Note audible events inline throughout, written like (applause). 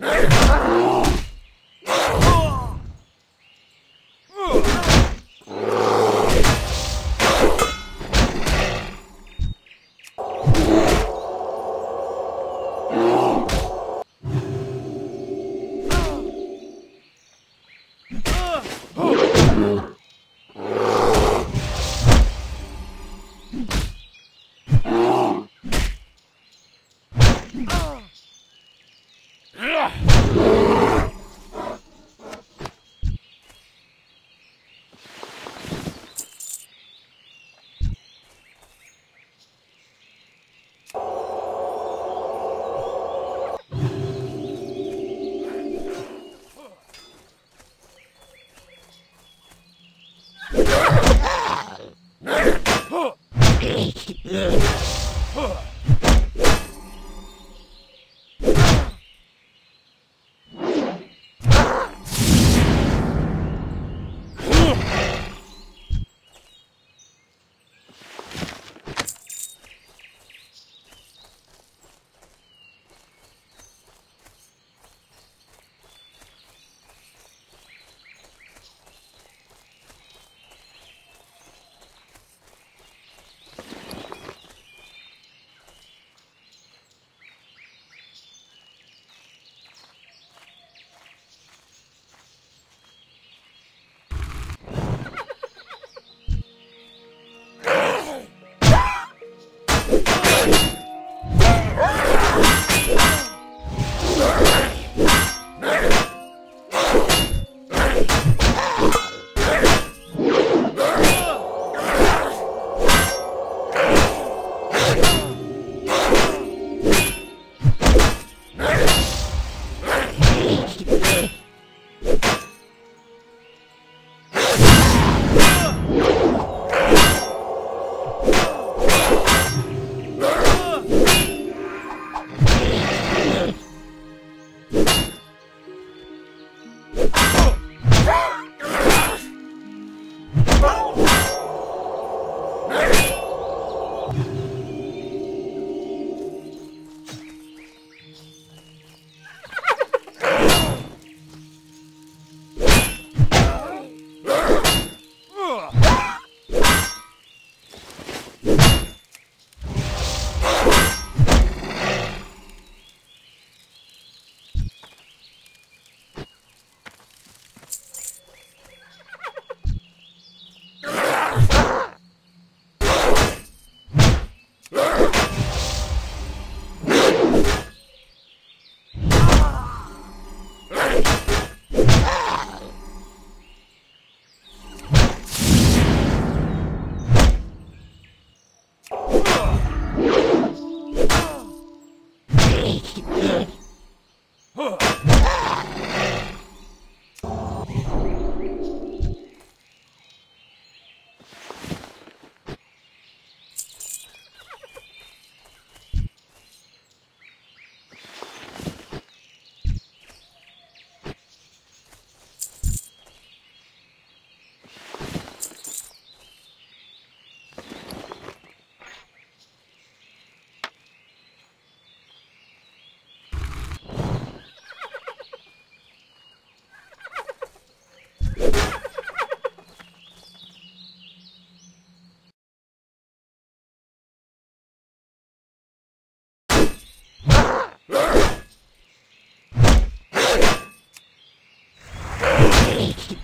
Nice! (laughs)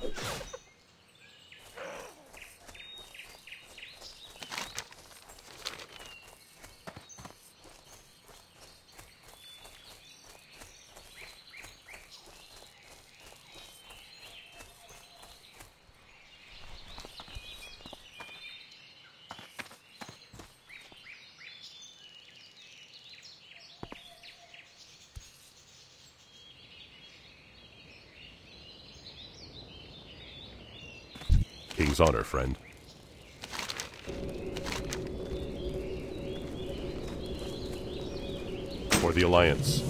Oh, King's honor, friend. For the Alliance.